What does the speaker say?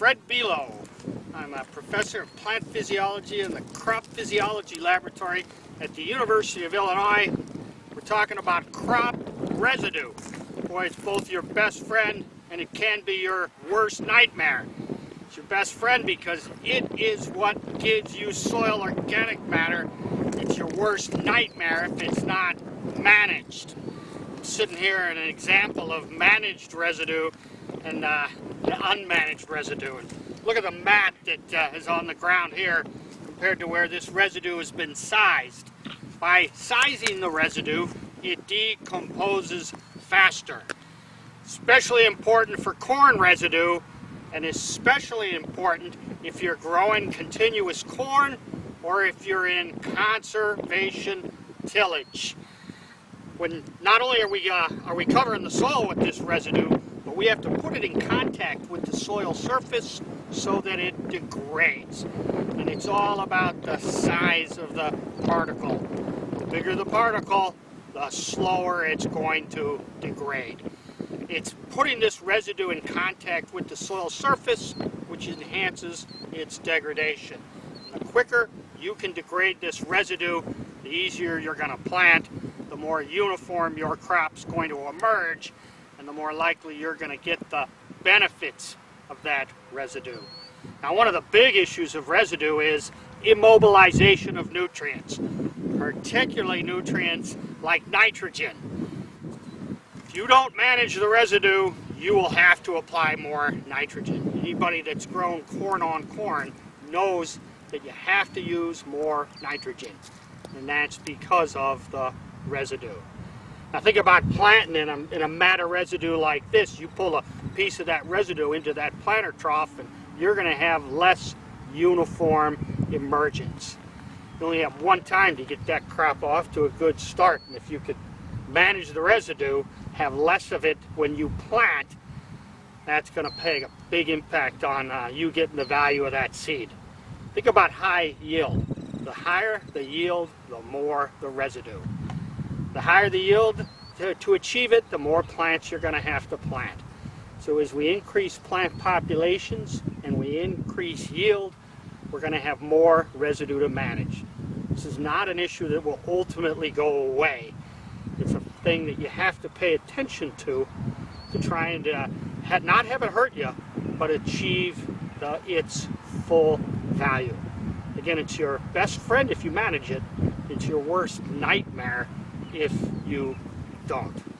Fred Below. I'm a professor of plant physiology in the crop physiology laboratory at the University of Illinois. We're talking about crop residue. Boy, it's both your best friend and it can be your worst nightmare. It's your best friend because it is what gives you soil organic matter. It's your worst nightmare if it's not managed. Sitting here in an example of managed residue and uh, unmanaged residue. And look at the mat that uh, is on the ground here compared to where this residue has been sized. By sizing the residue, it decomposes faster. Especially important for corn residue and especially important if you're growing continuous corn or if you're in conservation tillage. When not only are we uh, are we covering the soil with this residue, but we have to put it in contact with the soil surface so that it degrades. And it's all about the size of the particle. The bigger the particle, the slower it's going to degrade. It's putting this residue in contact with the soil surface, which enhances its degradation. And the quicker you can degrade this residue, the easier you're going to plant, the more uniform your crop's going to emerge, and the more likely you're going to get the benefits of that residue. Now one of the big issues of residue is immobilization of nutrients, particularly nutrients like nitrogen. If you don't manage the residue, you will have to apply more nitrogen. Anybody that's grown corn on corn knows that you have to use more nitrogen, and that's because of the residue. Now think about planting in a, in a mat of residue like this. You pull a piece of that residue into that planter trough and you're going to have less uniform emergence. You only have one time to get that crop off to a good start. And if you could manage the residue, have less of it when you plant, that's going to pay a big impact on uh, you getting the value of that seed. Think about high yield. The higher the yield, the more the residue. The higher the yield, to, to achieve it, the more plants you're going to have to plant. So as we increase plant populations and we increase yield, we're going to have more residue to manage. This is not an issue that will ultimately go away. It's a thing that you have to pay attention to to try and uh, not have it hurt you, but achieve the, its full value. Again, it's your best friend if you manage it. It's your worst nightmare if you don't.